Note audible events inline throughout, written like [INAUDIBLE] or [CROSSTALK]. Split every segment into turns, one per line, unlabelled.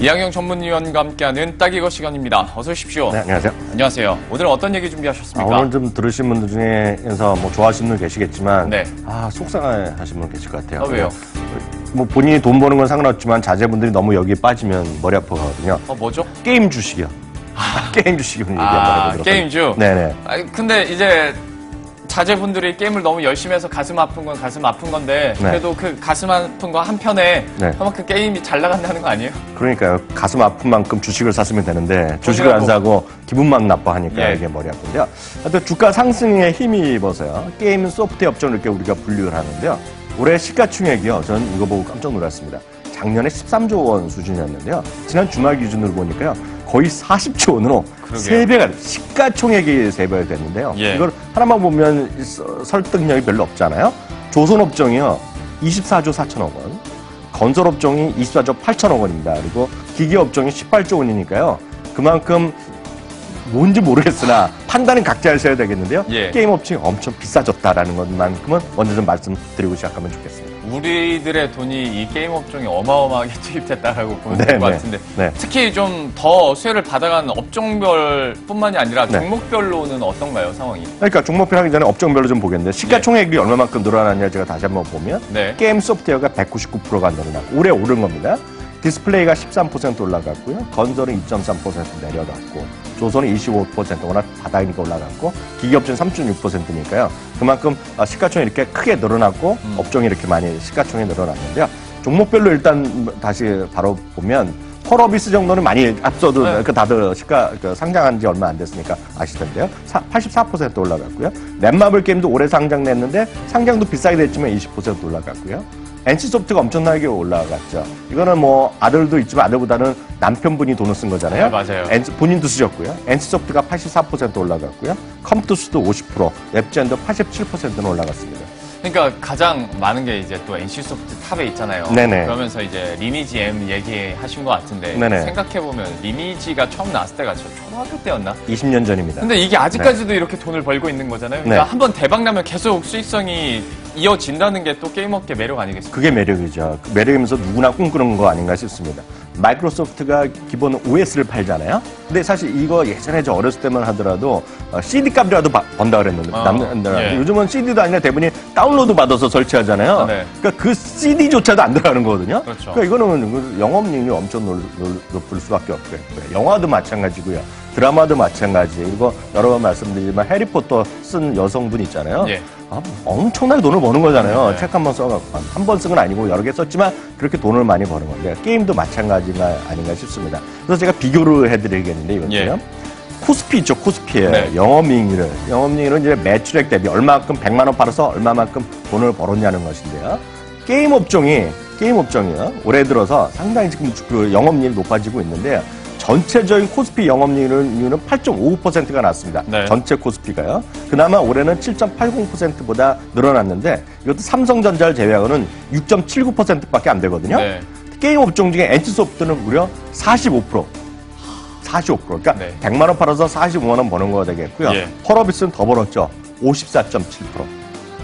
이양영 전문위원과 함께하는 딱이거 시간입니다. 어서 오십시오.
네, 안녕하세요.
안녕하세요. 오늘 어떤 얘기
아,
준비하셨습니까?
오늘 좀 들으신 분들 중에서 뭐 좋아하시는 분 계시겠지만,
네.
아, 속상해 하시는 분 계실 것 같아요.
아, 왜요?
뭐 본인이 돈 버는 건 상관없지만 자제분들이 너무 여기에 빠지면 머리 아프거든요.
어, 뭐죠?
게임 주식이요. 게임 주식을 얘기 한번
아,
해보도록
게임주?
네네.
아, 근데 이제 자제분들이 게임을 너무 열심히 해서 가슴 아픈 건 가슴 아픈 건데
네.
그래도 그 가슴 아픈 거 한편에
네.
그만큼 게임이 잘 나간다는 거 아니에요?
그러니까요. 가슴 아픈 만큼 주식을 샀으면 되는데 주식을 안. 사고 기분만 나빠하니까
예.
이게 머리 아픈데요. 하여튼 주가 상승에 힘이 입어서요. 게임 소프트웨어 업종 이렇게 우리가 분류를 하는데요. 올해 시가총액이요. 저는 이거 보고 깜짝 놀랐습니다. 작년에 13조 원 수준이었는데요. 지난 주말 기준으로 보니까요. 거의 40조 원으로. 세배가 시가총액이 세배가 됐는데요.
예.
이걸 하나만 보면 서- 설득력이 별로 없잖아요. 조선업종이요. 24조 4천억 원. 건설업종이 24조 8천억 원입니다. 그리고 기계업종이 18조 원이니까요. 그만큼 뭔지 모르겠으나 판단은 각자 하셔야 되겠는데요.
예.
게임 업종이 엄청 비싸졌다라는 것만큼은 먼저 좀 말씀드리고 시작하면 좋겠습니다.
우리들의 돈이 이 게임 업종에 어마어마하게 [LAUGHS] 투입됐다라고 보면
네,
될것
네.
같은데
네.
특히 좀 더 수혜를 받아간 업종별뿐만이 아니라
네.
종목별로는 어떤가요 상황이?
그러니까 종목별 하기 전에 업종별로 좀 보겠는데 시가총액이 얼마만큼 늘어났냐 제가 다시 한번 보면
네.
게임 소프트웨어가 199%가 늘어났고 올해 오른 겁니다. 디스플레이가 13% 올라갔고요. 건설은 2.3% 내려갔고 조선은 25% 워낙 바닥이니까 올라갔고 기계업체는 3.6%니까요. 그만큼 아, 시가총이 이렇게 크게 늘어났고
음.
업종이 이렇게 많이 시가총이 늘어났는데요. 종목별로 일단 다시 바로 보면 펄어비스 정도는 많이 앞서도
네.
그 다들 시가 그 상장한 지 얼마 안 됐으니까 아시던데요. 사- 84% 올라갔고요. 넷마블 게임도 올해 상장됐는데 상장도 비싸게 됐지만 20% 올라갔고요. NC소프트가 엄청나게 올라갔죠. 이거는 뭐 아들도 있지만 아들보다는 남편분이 돈을 쓴 거잖아요.
네, 맞아요.
NC 본인도 쓰셨고요. NC소프트가 84% 올라갔고요. 컴투스도 50%, 웹젠도 87%는 올라갔습니다.
그러니까 가장 많은 게 이제 또 NC소프트 탑에 있잖아요.
네네.
그러면서 이제 리니지 M 얘기하신 것 같은데
네네.
생각해보면 리니지가 처음 나왔을 때가 저 초등학교 때였나?
20년 전입니다.
근데 이게 아직까지도 이렇게 돈을 벌고 있는 거잖아요. 그러니까
네.
한번 대박 나면 계속 수익성이 이어진다는 게 또 게임업계 매력 아니겠습니까?
그게 매력이죠. 그 매력이면서 누구나 꿈꾸는 거 아닌가 싶습니다. 마이크로소프트가 기본 OS를 팔잖아요. 근데 사실 이거 예전에 저 어렸을 때만 하더라도 어, CD 값이라도 바- 번다 그랬는데
어,
남들
예.
요즘은 CD도 아니라 대부분이 다운로드 받아서 설치하잖아요.
네.
그러니까 그 CD조차도 안 들어가는 거거든요.
그렇죠.
러니까 이거는 그 영업률이 엄청 놀- 놀- 높을 수밖에 없고요. 영화도 마찬가지고요. 드라마도 마찬가지. 이거 여러 번 말씀드리지만 해리포터 쓴 여성분 있잖아요.
예.
아, 엄청나게 돈을 버는 거잖아요.
네.
책 한 번 써갖고. 한 번 쓴 건 아니고 여러 개 썼지만 그렇게 돈을 많이 버는 건데 게임도 마찬가지가 아닌가 싶습니다. 그래서 제가 비교를 해드리겠는데 이건요.
예.
코스피 있죠, 코스피에
네.
영업이익률. 영업이익률은 이제 매출액 대비 얼마만큼 100만 원 팔아서 얼마만큼 돈을 벌었냐는 것인데요. 게임 업종이 게임 업종이요. 올해 들어서 상당히 지금 그 영업이익이 높아지고 있는데 전체적인 코스피 영업이익률은 8.55%가 났습니다.
네.
전체 코스피가요. 그나마 올해는 7.80%보다 늘어났는데 이것도 삼성전자를 제외하고는 6.79%밖에 안 되거든요.
네.
게임 업종 중에 NC소프트는 무려 45%. 45%. 그러니까
네.
100만 원 팔아서 45만 원 버는 거가 되겠고요.
예.
펄어비스는 더 벌었죠. 54.7%.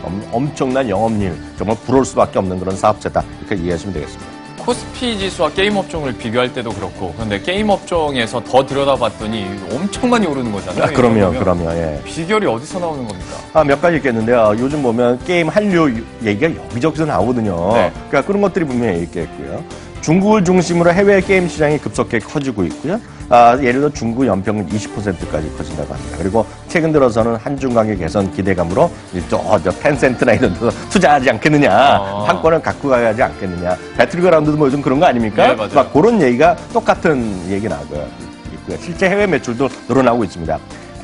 엄, 엄청난 영업률. 정말 부러울 수밖에 없는 그런 사업체다. 이렇게 이해하시면 되겠습니다.
코스피 지수와 게임 업종을 비교할 때도 그렇고 근데 게임 업종에서 더 들여다봤더니 엄청 많이 오르는 거잖아요.
아, 그럼요. 그럼요. 예.
비결이 어디서 나오는 겁니까?
아, 몇 가지 있겠는데요. 요즘 보면 게임 한류 얘기가 여기저기서 나오거든요.
네.
그러니까 그런 것들이 분명히 있겠고요. 중국을 중심으로 해외 게임 시장이 급속하게 커지고 있고요. 아, 예를 들어 중국 연평균 20%까지 커진다고 합니다. 그리고 최근 들어서는 한중 관계 개선 기대감으로 저, 저 펜센트나 이런 데서 투자하지 않겠느냐.
아.
상권을 갖고 가야지 않겠느냐. 배틀그라운드도 뭐 요즘 그런 거 아닙니까?
네.
막 그런 얘기가 똑같은 얘기 나고요. 있고요. 실제 해외 매출도 늘어나고 있습니다.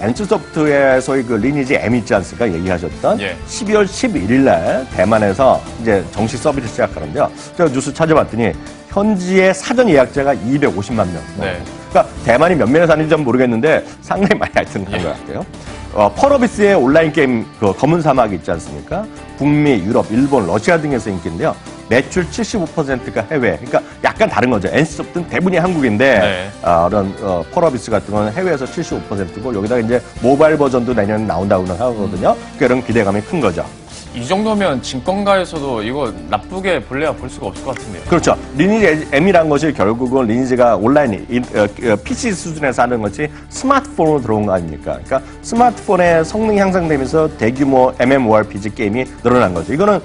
엔츠소프트의 그 리니지 M 있지 않습니까? 얘기하셨던
예.
12월 11일 날 대만에서 이제 정식 서비스 시작하는데요. 제가 뉴스 찾아봤더니 현지의 사전 예약자가 250만 명.
네.
그러니까 대만이 몇 명에 사는지 좀 모르겠는데 상당히 많이 하여튼
예.
한것 같아요. 어, 펄어비스의 온라인 게임 그 검은 사막 있지 않습니까? 북미, 유럽, 일본, 러시아 등에서 인기인데요. 매출 75%가 해외. 그러니까 약간 다른 거죠. NC소프트는 대부분이 한국인데
네.
아, 그런 어, 펄어비스 같은 건 해외에서 75%고 여기다가 이제 모바일 버전도 내년 나온다고는 하거든요. 그러니까 이런 기대감이 큰 거죠.
이 정도면 증권가에서도 이거 나쁘게 볼래야 볼 수가 없을 것 같은데요.
그렇죠. 리니지 M이란 것이 결국은 리니지가 온라인, 인- 어, 어, PC 수준에서 하는 것이 스마트폰으로 들어온 거 아닙니까? 그러니까 스마트폰의 성능이 향상되면서 대규모 MMORPG 게임이 늘어난 거죠. 이거는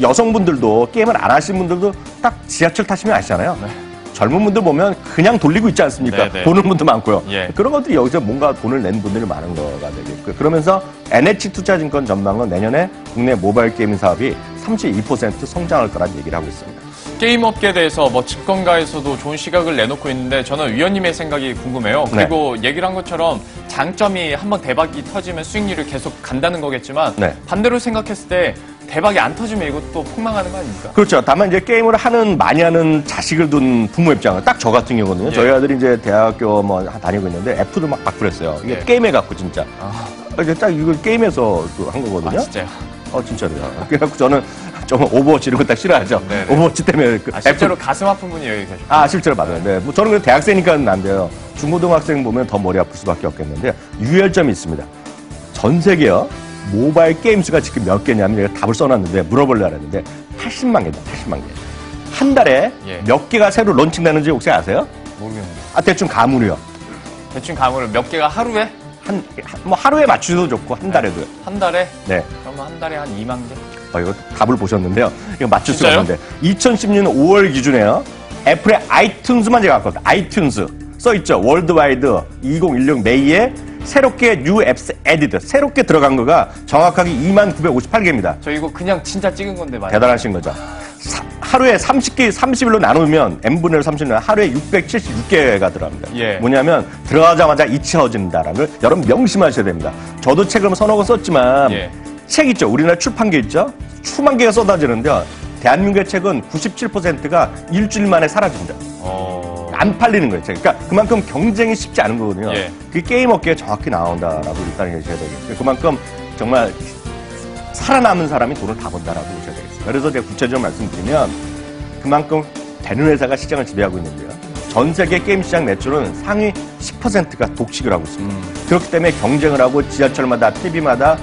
여성분들도 게임을 안 하신 분들도 딱 지하철 타시면 아시잖아요. 젊은 분들 보면 그냥 돌리고 있지 않습니까?
네, 네.
보는 분도 많고요.
예.
그런 것들이 여기서 뭔가 돈을 낸 분들이 많은 거가 되겠고요. 그러면서 NH투자증권 전망은 내년에 국내 모바일 게임 사업이 32% 성장할 거란 얘기를 하고 있습니다.
게임 업계에 대해서 뭐 증권가에서도 좋은 시각을 내놓고 있는데 저는 위원님의 생각이 궁금해요.
네.
그리고 얘기를 한 것처럼 장점이 한번 대박이 터지면 수익률이 계속 간다는 거겠지만
네.
반대로 생각했을 때 대박이 안 터지면 이것도 폭망하는 거 아닙니까?
그렇죠. 다만 이제 게임을 하는 많이 하는 자식을 둔 부모 입장은 딱 저 같은 경우거든요.
예.
저희 아들이 이제 대학교 뭐 다니고 있는데 F도 막 받고 그랬어요. 이게
예.
게임에 갖고 진짜.
아,
아, 이제 딱 이걸 게임에서 또한
아
거거든요.
진짜요?
어 진짜로요. 그래갖고 저는 [LAUGHS] 좀 오버워치 이런 거 딱 싫어하죠.
네네.
오버워치 때문에 그
아, 실제로
F-
가슴 아픈 분이 여기 계셔.
아 실제로 맞아요. 네. 뭐 저는 그냥 대학생이니까 안 돼요. 중고등학생 보면 더 머리 아플 수밖에 없겠는데 유의점이 있습니다. 전 세계요 모바일 게임 수가 지금 몇 개냐면 제가 답을 써놨는데 물어보려고 했는데 80만 개다. 80만 개. 한 달에
예.
몇 개가 새로 론칭되는지 혹시 아세요?
모르겠는데.
아 대충 감으로요.
대충 감으로 몇 개가 하루에?
한, 한- 뭐 하루에 맞추셔도 좋고 한 달에도요.
한 달에?
네.
그러면 한 달에 한 2만 개?
어, 이거 답을 보셨는데요. 이거 맞출 수가? 없는데. 2010년 5월 기준에요. 애플의 아이튠즈만 제가 갖고 왔다. 아이튠즈. 써있죠. worldwide 2016 May에 새롭게 new apps added. 새롭게 들어간 거가 정확하게 2만 958개입니다.
저 이거 그냥 진짜 찍은 건데 말이야.
대단하신 거죠. 사- 하루에 30개, 30일로 나누면 n분의 30일 하루에 676개가 들어갑니다.
예.
뭐냐면 들어가자마자 잊혀진다라는 걸 여러분 명심하셔야 됩니다. 저도 책을 서너 권 썼지만
예.
책 있죠. 우리나라 출판계 있죠. 수만 개가 쏟아지는데요. 대한민국의 책은 97%가 일주일 만에 사라집니다.
어...
안 팔리는 거예요. 책. 그러니까 그만큼 경쟁이 쉽지 않은 거거든요.
예.
그 게임 업계에 정확히 나온다라고 일단 계셔야 되겠고요. 그만큼 정말 살아남은 사람이 돈을 다 번다라고 보셔야 되겠습니다. 그래서 제가 구체적으로 말씀드리면 그만큼 되는 회사가 시장을 지배하고 있는데요. 전 세계 게임 시장 매출은 상위 10%가 독식을 하고 있습니다.
음.
그렇기 때문에 경쟁을 하고 지하철마다 TV마다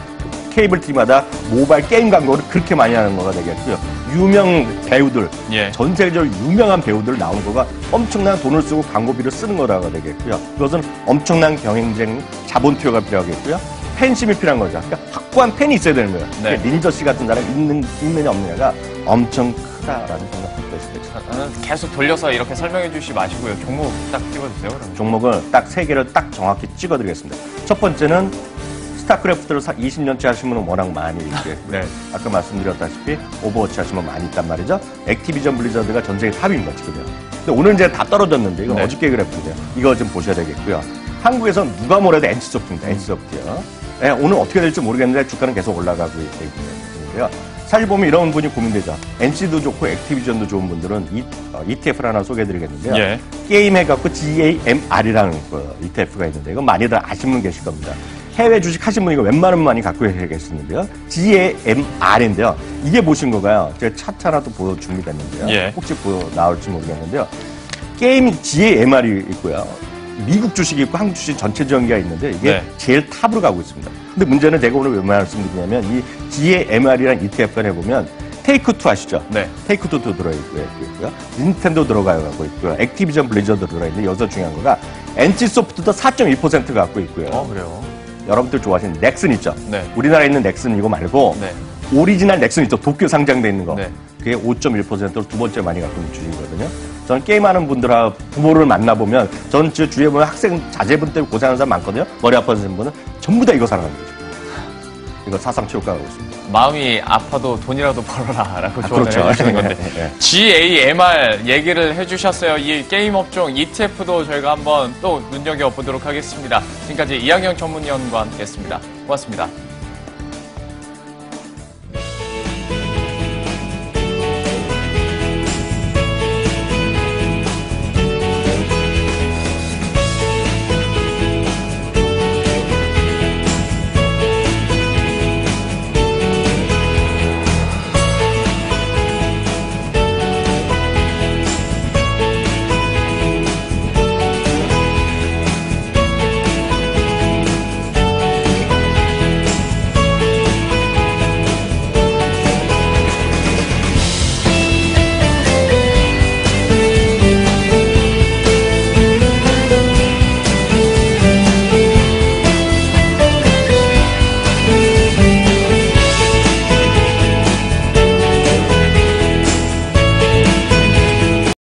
케이블 TV마다 모바일 게임 광고를 그렇게 많이 하는 거가 되겠고요. 유명 배우들,
예.
전 세계적으로 유명한 배우들 나오는 거가 엄청난 돈을 쓰고 광고비를 쓰는 거라고 되겠고요. 그것은 엄청난 경쟁 자본 투여가 필요하겠고요. 팬심이 필요한 거죠. 그러니까 확고한 팬이 있어야 되는 거예요.
네.
그러니까 닌저 씨 같은 사람이 있는, 있느냐 없느냐가 엄청 크다라는 했을 때
저는 계속 돌려서 이렇게 설명해 주시 마시고요. 종목 딱 찍어주세요, 그럼.
종목을 딱 세 개를 딱 정확히 찍어드리겠습니다. 첫 번째는 스타크래프트를 20년째 하시는 분은 워낙 많이 이렇게
네.
아까 말씀드렸다시피 오버워치 하시면 많이 있단 말이죠. 액티비전 블리자드가 전 세계 탑입니다, 지금요. 근데 오늘 이제 다 떨어졌는데 이건
네.
어저께 그래프인데요. 이거 좀 보셔야 되겠고요. 한국에선 누가 뭐래도 NC소프트입니다, NC소프트요. 네, 오늘 어떻게 될지 모르겠는데 주가는 계속 올라가고 있는데요. 사실 보면 이런 분이 고민되죠. NC도 좋고 액티비전도 좋은 분들은 이, ETF를 하나 소개해드리겠는데요.
예.
게임 해갖고 GAMR이라는 그 ETF가 있는데 이건 많이들 아시는 분 계실 겁니다. 해외 주식 하신 분이 이거 웬만하면 많이 갖고 계시는데요. GAMR인데요. 이게 보신 거가요. 제가 차트 하나 또 보여 준비됐는데요.
예.
혹시 보여 나올지 모르겠는데요. 게임 GAMR이 있고요. 미국 주식이 있고 한국 주식 전체적인 게 있는데 이게
네.
제일 탑으로 가고 있습니다. 근데 문제는 제가 오늘 왜 말씀드리냐면 이 GAMR이라는 ETF가 해보면 테이크 투 아시죠?
네.
테이크 투도 들어있고요. 있고요. 닌텐도 들어가고 있고요. 액티비전 블리자드 들어있는데 여기서 중요한 거가 NC 소프트도 4.1% 갖고 있고요.
어, 그래요.
여러분들 좋아하시는 넥슨 있죠?
네.
우리나라에 있는 넥슨 이거 말고
네.
오리지널 넥슨 있죠? 도쿄 상장돼 있는 거.
네.
그게 5.1%로 두 번째 많이 갖고 있는 주식이거든요. 저는 게임하는 분들하고 부모를 만나보면 저는 제 주위에 보면 학생 자제분 때문에 고생하는 사람 많거든요. 머리 아파하는 분은 전부 다 이거 사랑하는 거죠. 이거 사상 최고가 가고 있습니다.
마음이 아파도 돈이라도 벌어라라고 조언을
그렇죠.
해주시는 [LAUGHS] 건데
네.
GAMR 얘기를 해주셨어요. 이 게임 업종 ETF도 저희가 한번 또 눈여겨 보도록 하겠습니다. 지금까지 이항영 전문위원과 함께했습니다. 고맙습니다.